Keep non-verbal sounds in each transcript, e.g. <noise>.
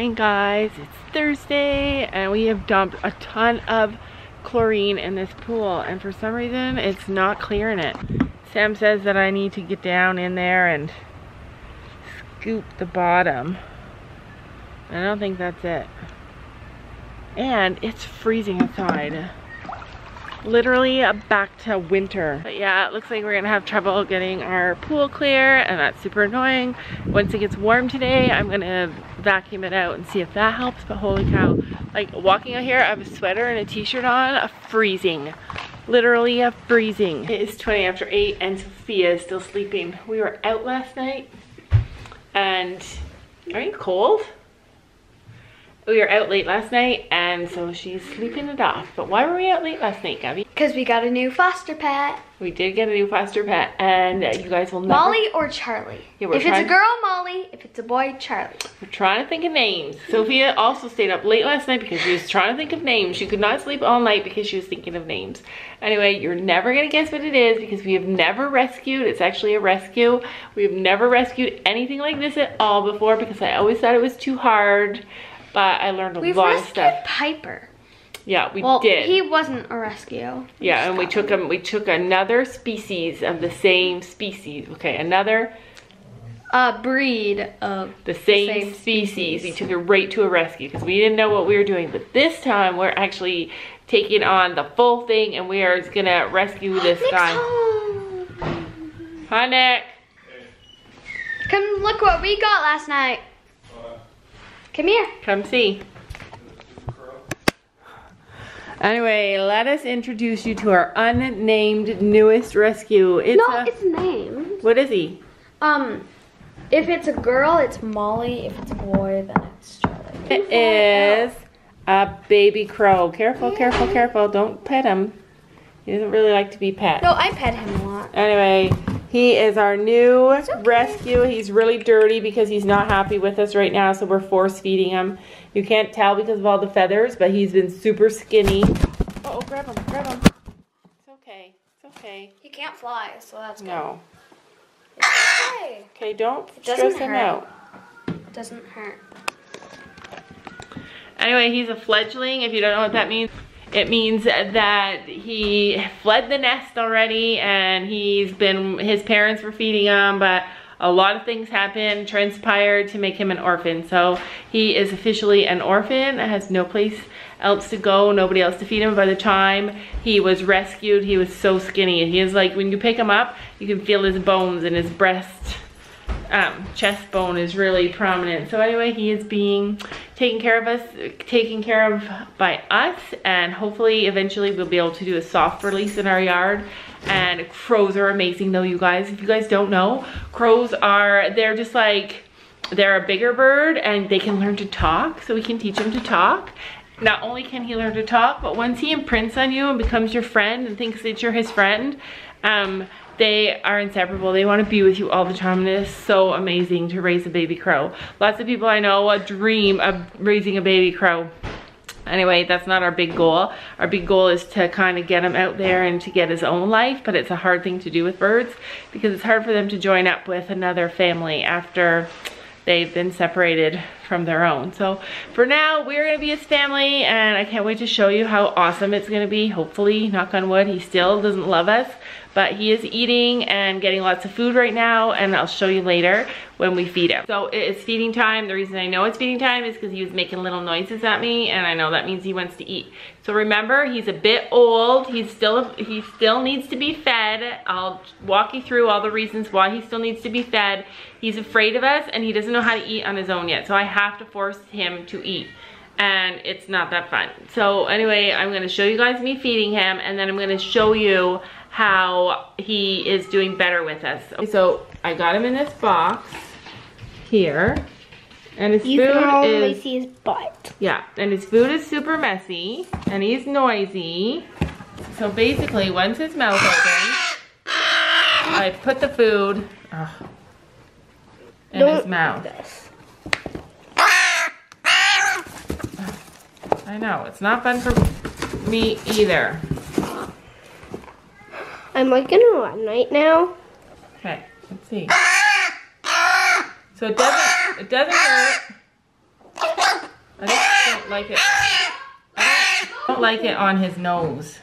morning guys. It's Thursday and we have dumped a ton of chlorine in this pool and for some reason it's not clearing it. Sam says that I need to get down in there and scoop the bottom. I don't think that's it. And it's freezing outside literally back to winter. But yeah, it looks like we're gonna have trouble getting our pool clear and that's super annoying. Once it gets warm today, I'm gonna vacuum it out and see if that helps, but holy cow. Like walking out here, I have a sweater and a t-shirt on, a freezing. Literally a freezing. It is 20 after 8 and Sophia is still sleeping. We were out last night and are you cold? We were out late last night and so she's sleeping it off. But why were we out late last night, Gabby? Because we got a new foster pet. We did get a new foster pet and you guys will never... Molly or Charlie? Yeah, if it's a girl, Molly. If it's a boy, Charlie. We're trying to think of names. Sophia also stayed up late last night because she was trying to think of names. She could not sleep all night because she was thinking of names. Anyway, you're never going to guess what it is because we have never rescued. It's actually a rescue. We have never rescued anything like this at all before because I always thought it was too hard but I learned a We've lot of stuff. Piper. Yeah, we well, did. he wasn't a rescue. Yeah, and we took him. We took another species of the same species. Okay, another. A breed of the same, same species. species. We took it right to a rescue because we didn't know what we were doing. But this time we're actually taking on the full thing, and we are gonna rescue <gasps> this guy. Home. Hi, Nick. Come look what we got last night. Come here. Come see. Anyway, let us introduce you to our unnamed newest rescue. It's no, a, it's named. What is he? Um, if it's a girl, it's Molly. If it's a boy, then it's Charlie. It is a baby crow. Careful, careful, careful. Don't pet him. He doesn't really like to be pet. No, I pet him a lot. Anyway, he is our new okay. rescue. He's really dirty because he's not happy with us right now, so we're force feeding him. You can't tell because of all the feathers, but he's been super skinny. Uh oh, grab him, grab him. It's okay, it's okay. He can't fly, so that's good. No. It's okay. Okay, don't it stress him out. It doesn't hurt. Anyway, he's a fledgling, if you don't know what that means. It means that he fled the nest already and he's been, his parents were feeding him, but a lot of things happened, transpired to make him an orphan. So he is officially an orphan, has no place else to go, nobody else to feed him. By the time he was rescued, he was so skinny. And he is like, when you pick him up, you can feel his bones and his breast um, chest bone is really prominent. So anyway, he is being taken care of us, taken care of by us, and hopefully eventually we'll be able to do a soft release in our yard. And crows are amazing though, you guys. If you guys don't know, crows are, they're just like, they're a bigger bird and they can learn to talk. So we can teach them to talk. Not only can he learn to talk, but once he imprints on you and becomes your friend and thinks that you're his friend, um, they are inseparable. They want to be with you all the time. And it is so amazing to raise a baby crow. Lots of people I know uh, dream of raising a baby crow. Anyway, that's not our big goal. Our big goal is to kind of get him out there and to get his own life, but it's a hard thing to do with birds because it's hard for them to join up with another family after they've been separated from their own. So for now, we're gonna be his family and I can't wait to show you how awesome it's gonna be. Hopefully, knock on wood, he still doesn't love us, but he is eating and getting lots of food right now and I'll show you later when we feed him. So it is feeding time. The reason I know it's feeding time is because he was making little noises at me and I know that means he wants to eat. So remember, he's a bit old. He's still, he still needs to be fed. I'll walk you through all the reasons why he still needs to be fed. He's afraid of us and he doesn't know how to eat on his own yet. So I have to force him to eat and it's not that fun. So anyway, I'm gonna show you guys me feeding him and then I'm gonna show you how he is doing better with us. So I got him in this box here. And his you food can only is, see his butt. Yeah, and his food is super messy and he's noisy. So basically, once his mouth opens, I put the food ugh, in Don't his mouth. I know, it's not fun for me either. I'm like gonna run right now. Okay, let's see. So it doesn't, it doesn't hurt. I just don't like it. I don't like it on his nose.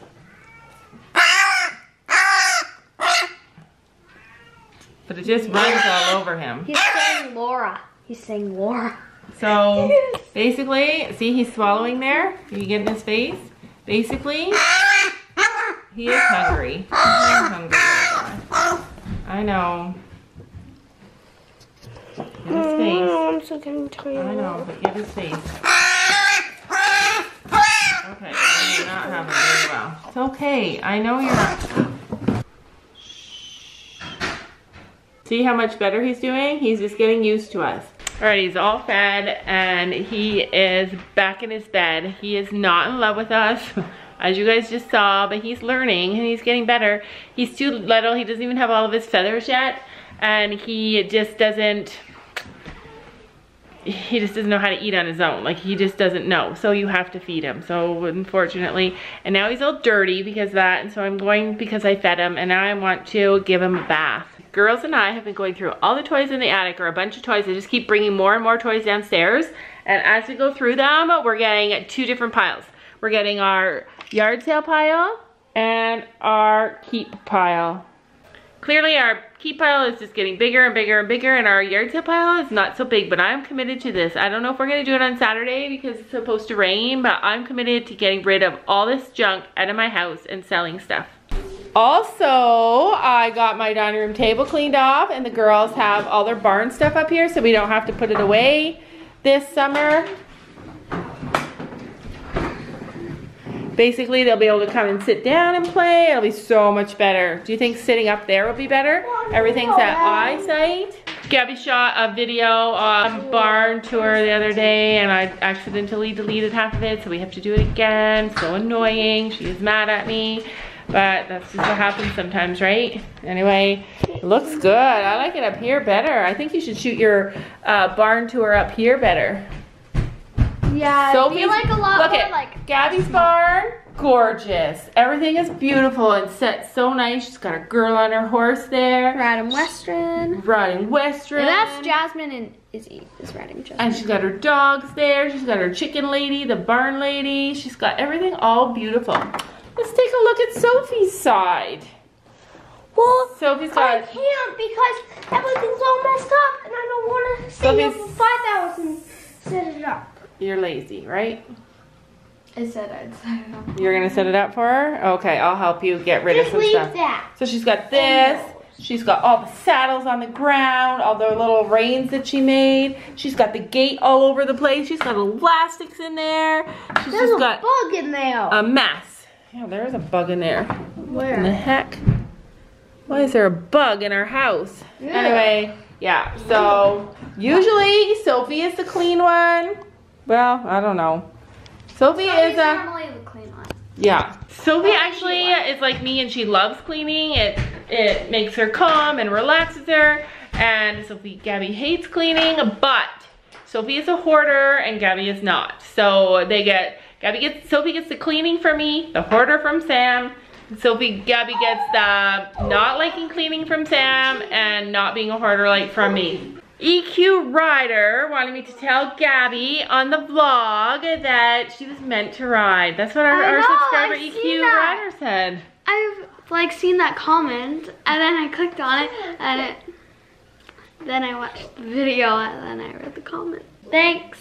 But it just runs all over him. He's saying Laura. He's saying Laura. So basically, see he's swallowing there? You get in his face? Basically, he is hungry. He's hungry. I know. Get his face. I'm so getting tired. I know, but get his face. Okay, you're not having very well. It's okay. I know you're not. See how much better he's doing? He's just getting used to us. All right, he's all fed and he is back in his bed. He is not in love with us, <laughs> as you guys just saw, but he's learning and he's getting better. He's too little. He doesn't even have all of his feathers yet. And he just doesn't, he just doesn't know how to eat on his own. Like he just doesn't know. So you have to feed him. So unfortunately, and now he's all dirty because of that. And so I'm going because I fed him and now I want to give him a bath. Girls and I have been going through all the toys in the attic or a bunch of toys. I just keep bringing more and more toys downstairs. And as we go through them, we're getting two different piles. We're getting our yard sale pile and our keep pile. Clearly our keep pile is just getting bigger and bigger and bigger and our yard sale pile is not so big, but I'm committed to this. I don't know if we're gonna do it on Saturday because it's supposed to rain, but I'm committed to getting rid of all this junk out of my house and selling stuff. Also, I got my dining room table cleaned off and the girls have all their barn stuff up here so we don't have to put it away this summer. Basically, they'll be able to come and sit down and play. It'll be so much better. Do you think sitting up there will be better? Everything's at eyesight. Gabby shot a video on barn tour the other day and I accidentally deleted half of it, so we have to do it again. So annoying. She is mad at me. But that's just what happens sometimes, right? Anyway, it looks good. I like it up here better. I think you should shoot your uh, barn tour up here better. Yeah, Sophie's, feel like a lot look more at like Gabby's barn, gorgeous. Everything is beautiful and set so nice. She's got a girl on her horse there, Radham Western. riding Western. And that's Jasmine and Izzy is riding Jasmine. And she's got her dogs there. She's got her chicken lady, the barn lady. She's got everything all beautiful. Let's take a look at Sophie's side. well, Sophie's I got I can't because everything's all messed up and I don't want to stay here for five hours and set it up. you're lazy, right? I said I'd set it up. You're gonna set it up for her? Okay, I'll help you get rid of Just some leave stuff. that. So she's got this. She's got all the saddles on the ground, all the little reins that she made. She's got the gate all over the place. She's got elastics in there. She's There's a got bug in there. a mess. Yeah, there's a bug in there. What in the heck? Why is there a bug in our house? Yeah. Anyway, yeah, so usually Sophie is the clean one. Well, I don't know. Sophie is a normally the clean one. yeah. Sophie actually is like me and she loves cleaning. It it makes her calm and relaxes her. And Sophie Gabby hates cleaning, but Sophie is a hoarder and Gabby is not. So they get Gabby gets Sophie gets the cleaning from me, the hoarder from Sam. Sophie Gabby gets the not liking cleaning from Sam and not being a hoarder like from me. EQ Rider wanted me to tell Gabby on the vlog that she was meant to ride. That's what our, our know, subscriber I've EQ. Rider said. I've like seen that comment and then I clicked on it and it then I watched the video and then I read the comment. Thanks.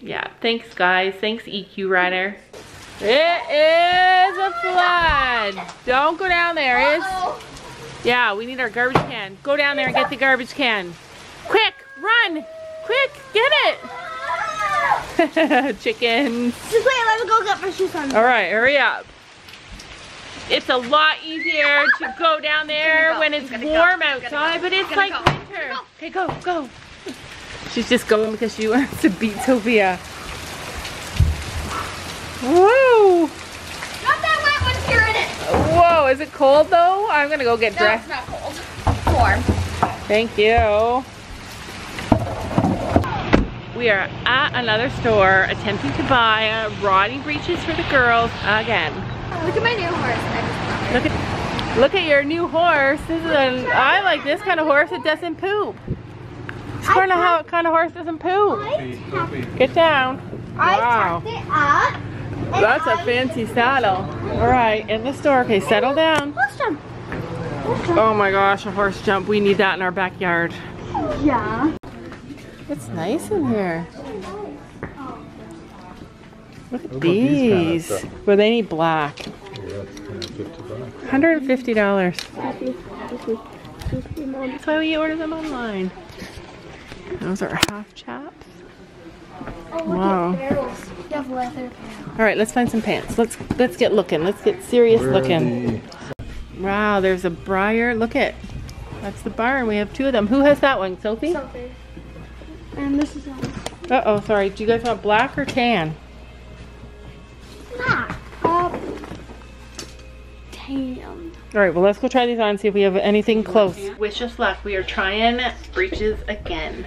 Yeah, thanks guys. Thanks EQ Rider. It is a flood. Don't go down there. It's, yeah, we need our garbage can. Go down there and get the garbage can. Quick, run. Quick, get it. <laughs> Chickens. Just wait, let me go get my shoes on. All right, hurry up. It's a lot easier to go down there go. when it's I'm go. warm outside, but it's like go. winter. Go. Okay, go, go. She's just going because she <laughs> wants to beat Sophia. Whoa! Not that wet once you're in it. Whoa, is it cold though? I'm gonna go get No, dressed. it's not cold. It's warm. Thank you. We are at another store attempting to buy uh, riding breeches for the girls again. Look at my new horse. I just got her. Look at look at your new horse. This is an I like this kind of horse that doesn't poop. kind of how it kind of horse doesn't poop. Get down. Wow. I it up. That's a fancy saddle. All right, in the store. Okay, settle down. Horse jump. Oh my gosh, a horse jump. We need that in our backyard. Yeah. It's nice in here. Look at What about these kind of Well, they need black. Yeah, 150 bucks. $150. That's why we order them online. Those are half chaps. Oh, Wow. barrels. You have leather. All right, let's find some pants. Let's let's get looking. Let's get serious Where looking. the- Wow, there's a Breyer. Look at. That's the barn. We have two of them. Who has that one? Sophie? Something. And this is on Uh oh, sorry. Do you guys want black or tan? black. Uh, damn. All right, well, let's go try these on and see if we have anything close. Wish us luck. We are trying breeches again.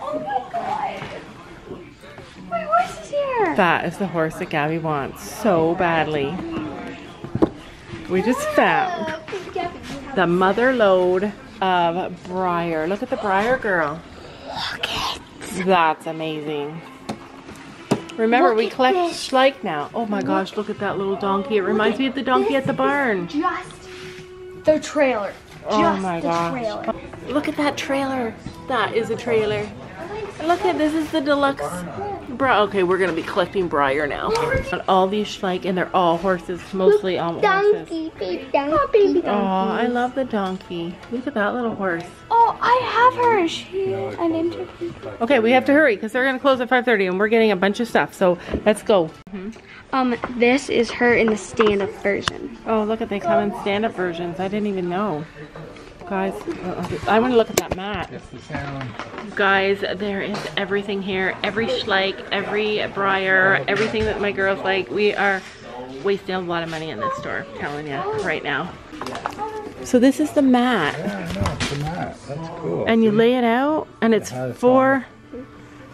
Oh my god. My horse is here. That is the horse that Gabby wants so badly. We just found the mother lode of Breyer. Look at the Breyer girl. That's amazing. Remember, Look we at collect. Schleich now. Oh my gosh, look at that little donkey. It reminds me of the donkey at the barn. Just the trailer. Oh Just my the gosh. trailer. Look at that trailer. That is a trailer. Look at this is the deluxe. Okay, we're gonna be collecting Breyer now. All these Schleich, and they're all horses, mostly all horses. Donkey, baby donkey. Oh, baby Oh, I love the donkey. Look at that little horse. Oh, I have her. She, I named her. Okay, we have to hurry because they're gonna close at 5:30, and we're getting a bunch of stuff. So let's go. Um, this is her in the stand-up version. Oh, look at they come in stand-up versions. I didn't even know. Guys, uh, I want to look at that mat. That's the sound. Guys, there is everything here. Every Schleich, every Breyer, everything that my girls like. We are wasting a lot of money in this store, I'm telling you, right now. So this is the mat. Yeah, I know, it's a mat. That's cool. And you lay it out, and it's Yeah, it's for,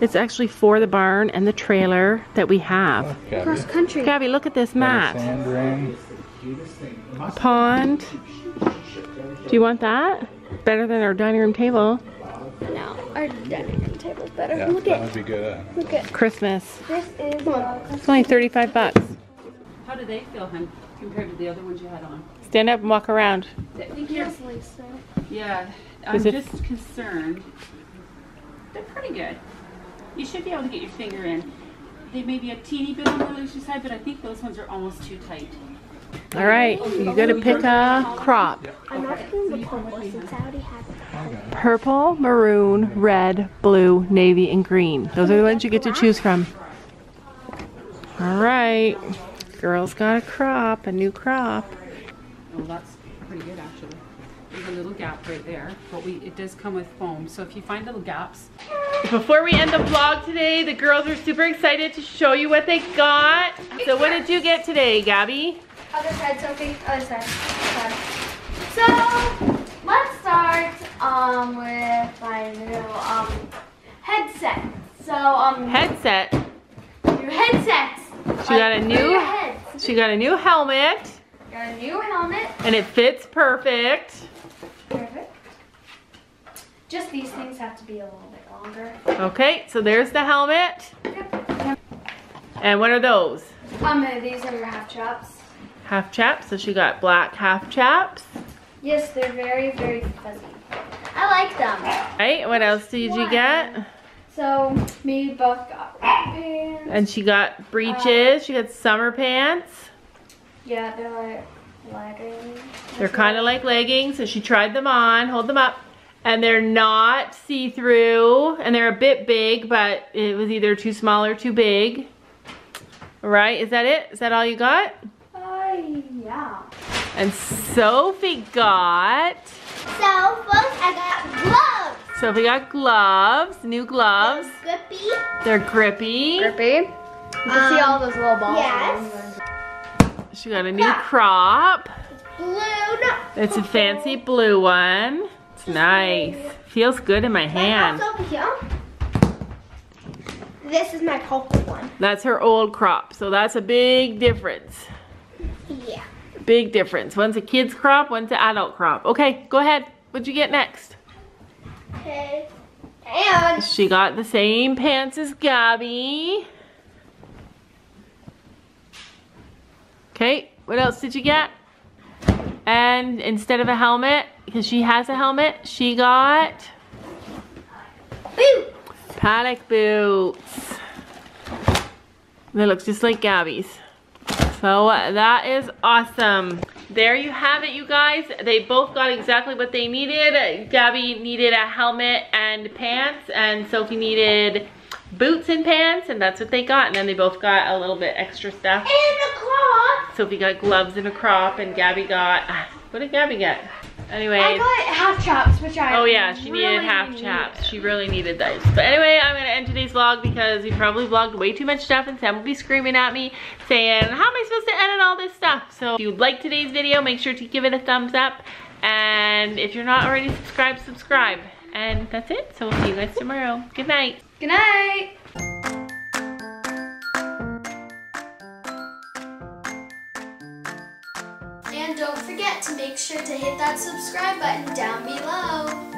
it's actually for the barn and the trailer that we have. Gabby, Cross country. Gabby, look at this mat. Sand ring. Pond. Do you want that? Better than our dining room table. No, our dining room table's better. Yeah, look that at, would be good. look at. Christmas. This is. Uh, It's only 35 bucks. How do they feel, hun, compared to the other ones you had on? Stand up and walk around. I think you're, feels like so. yeah, I'm Is it- just concerned. They're pretty good. You should be able to get your finger in. They may be a teeny bit on the looser side, but I think those ones are almost too tight. All right, you gotta pick a crop. Purple maroon, red, blue, navy, and green. Those are the ones you get to choose from. All right, girls got a crop, a new crop. Oh, that's pretty good actually. There's a little gap right there, but we, it does come with foam. So if you find little gaps, Before we end the vlog today, the girls are super excited to show you what they got. So what did you get today, Gabby? Other side, Sophie. Other side. Other side. So let's start um with my new um headset. So um Headset. new headsets. She got a new-. She got a new helmet, Got a new helmet. and it fits perfect. Perfect. Just these things have to be a little bit longer. Okay, so there's the helmet. Yep. And what are those? Um, these are your half chops. Half chaps. So she got black half chaps. Yes, they're very, very fuzzy. I like them. Right, what else did you get? So, me both got pants. And she got breeches. She got summer pants. Yeah, they're like leggings. They're kind of like leggings. So she tried them on. Hold them up. And they're not see-through. And they're a bit big, but it was either too small or too big. All right, is that it? Is that all you got? And Sophie got... So, folks, I got gloves. Sophie got gloves, new gloves. Grippy. They're grippy. Grippy. You can see all those little balls. Yes. She got a new crop. Blue. No. It's a fancy blue one. It's nice. Feels good in my hand. That's over here. This is my purple one. That's her old crop, so that's a big difference. Yeah. Big difference. One's a kid's crop, one's an adult crop. Okay, go ahead. What'd you get next? Okay. And She got the same pants as Gabby. Okay, what else did you get? And instead of a helmet, because she has a helmet, she got boot. paddock boots. They look just like Gabby's. So that is awesome. There you have it, you guys. They both got exactly what they needed. Gabby needed a helmet and pants, and Sophie needed boots and pants, and that's what they got. And then they both got a little bit extra stuff. And a cloth. Sophie got gloves and a crop, and Gabby got, what did Gabby get? Anyway. I got half chaps, which I Oh yeah, she needed half need. chaps. She really needed those. But anyway, I'm gonna end today's vlog because we probably vlogged way too much stuff and Sam will be screaming at me saying, how am I supposed to edit all this stuff? So if you liked today's video, make sure to give it a thumbs up. And if you're not already subscribed, subscribe. And that's it. So we'll see you guys tomorrow. Good night. Good night. Make sure to hit that subscribe button down below.